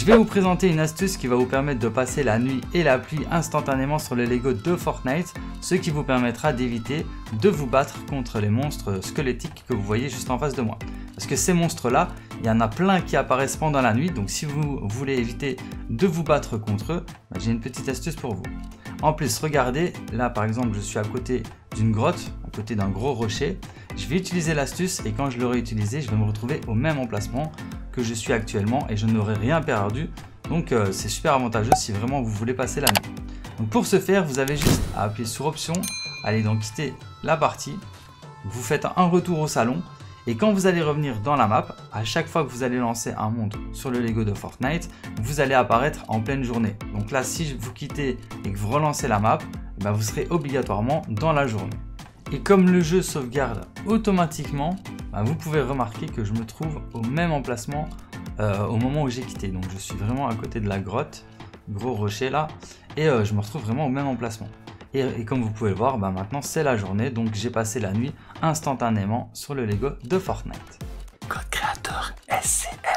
Je vais vous présenter une astuce qui va vous permettre de passer la nuit et la pluie instantanément sur le Lego de Fortnite, ce qui vous permettra d'éviter de vous battre contre les monstres squelettiques que vous voyez juste en face de moi. Parce que ces monstres-là, il y en a plein qui apparaissent pendant la nuit, donc si vous voulez éviter de vous battre contre eux, bah, j'ai une petite astuce pour vous. En plus, regardez, là par exemple, je suis à côté d'une grotte, à côté d'un gros rocher. Je vais utiliser l'astuce et quand je l'aurai utilisé, je vais me retrouver au même emplacement que je suis actuellement et je n'aurai rien perdu. Donc euh, c'est super avantageux si vraiment vous voulez passer la nuit. Donc pour ce faire, vous avez juste à appuyer sur option, allez donc quitter la partie, vous faites un retour au salon et quand vous allez revenir dans la map, à chaque fois que vous allez lancer un monde sur le Lego de Fortnite, vous allez apparaître en pleine journée. Donc là, si vous quittez et que vous relancez la map, eh ben, vous serez obligatoirement dans la journée. Et comme le jeu sauvegarde automatiquement, bah, vous pouvez remarquer que je me trouve au même emplacement euh, au moment où j'ai quitté. Donc je suis vraiment à côté de la grotte, gros rocher là, et euh, je me retrouve vraiment au même emplacement. Et, comme vous pouvez le voir, bah, maintenant c'est la journée, donc j'ai passé la nuit instantanément sur le Lego de Fortnite. Code créateur SCM.